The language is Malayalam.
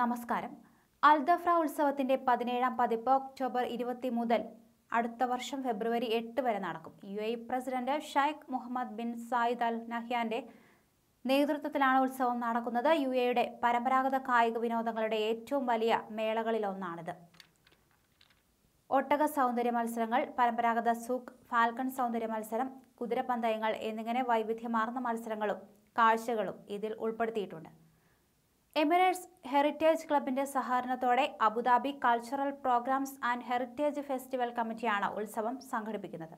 നമസ്കാരം. അൽദഫ്ര ഉത്സവത്തിന്റെ പതിനേഴാം പതിപ്പ് ഒക്ടോബർ ഇരുപത്തി മുതൽ അടുത്ത വർഷം ഫെബ്രുവരി എട്ട് വരെ നടക്കും. U A president Sheikh Mohamed bin Zayed Al നഹ്യാന്റെ നേതൃത്വത്തിലാണ് ഉത്സവം നടക്കുന്നത്. യു എയുടെ പരമ്പരാഗത കായിക വിനോദങ്ങളുടെ ഏറ്റവും വലിയ മേളകളിലൊന്നാണിത് ഒട്ടക സൗന്ദര്യ മത്സരങ്ങൾ പരമ്പരാഗത സൂക്ക് ഫാൽക്കൺ സൗന്ദര്യ മത്സരം കുതിരപ്പന്തയങ്ങൾ എന്നിങ്ങനെ വൈവിധ്യമാർന്ന മത്സരങ്ങളും കാഴ്ചകളും ഇതിൽ ഉൾപ്പെടുത്തിയിട്ടുണ്ട്. എമിറേറ്റ്സ് ഹെറിറ്റേജ് ക്ലബിന്റെ സഹകരണത്തോടെ Abu Dhabi cultural programmes and heritage festival കമ്മിറ്റിയാണ് ഉത്സവം സംഘടിപ്പിക്കുന്നത്.